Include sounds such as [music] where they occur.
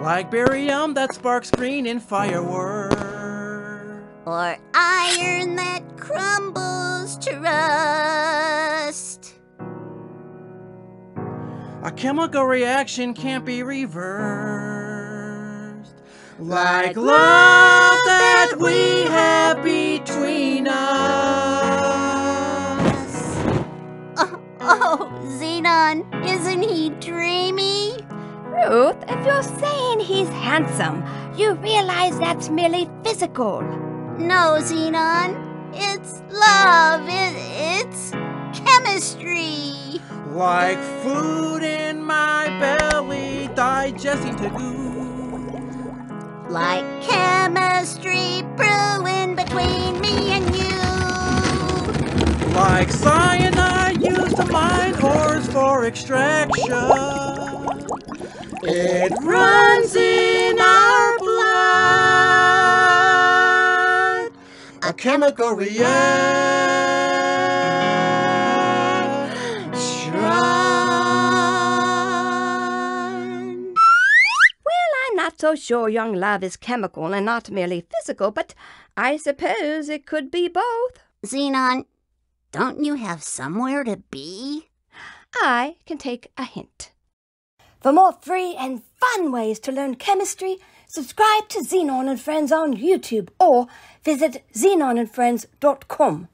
Like barium that sparks green in firework. Or iron that crumbles to rust. A chemical reaction can't be reversed. Like love that we have between us. Oh, [laughs] oh, Xenon, isn't he dreamy? Ruth, if you're saying he's handsome, you realize that's merely physical. No, Xenon. It's love. It, it's chemistry. Like food in my belly, digesting to goo. Like chemistry brewing between me and you. Like cyanide used to mine ores for extraction. It runs in our blood. A chemical reaction. Well, I'm not so sure young love is chemical and not merely physical, but I suppose it could be both. Xenon, don't you have somewhere to be? I can take a hint. For more free and fun ways to learn chemistry, subscribe to Xenon and Friends on YouTube or visit xenonandfriends.com.